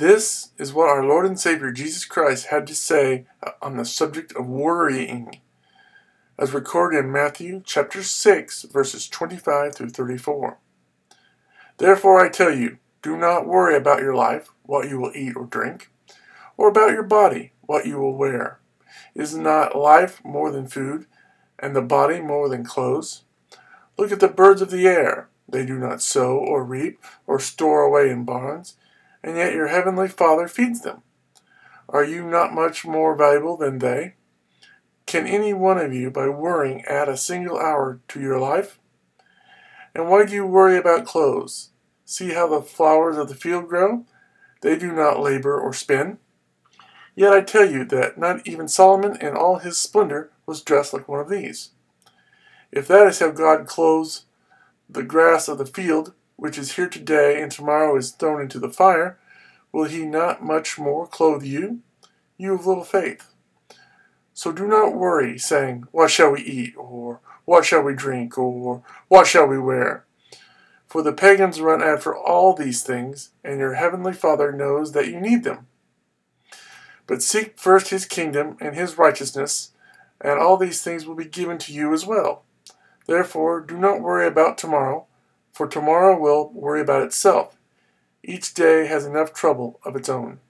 This is what our Lord and Savior Jesus Christ had to say on the subject of worrying, as recorded in Matthew chapter 6, verses 25 through 34. Therefore I tell you, do not worry about your life, what you will eat or drink, or about your body, what you will wear. Is not life more than food, and the body more than clothes? Look at the birds of the air. They do not sow or reap or store away in barns, and yet your heavenly Father feeds them. Are you not much more valuable than they? Can any one of you, by worrying, add a single hour to your life? And why do you worry about clothes? See how the flowers of the field grow? They do not labor or spin. Yet I tell you that not even Solomon in all his splendor was dressed like one of these. If that is how God clothes the grass of the field, which is here today and tomorrow is thrown into the fire, will he not much more clothe you, you of little faith? So do not worry, saying, What shall we eat? or What shall we drink? or What shall we wear? For the pagans run after all these things, and your heavenly Father knows that you need them. But seek first his kingdom and his righteousness, and all these things will be given to you as well. Therefore, do not worry about tomorrow, for tomorrow will worry about itself. Each day has enough trouble of its own.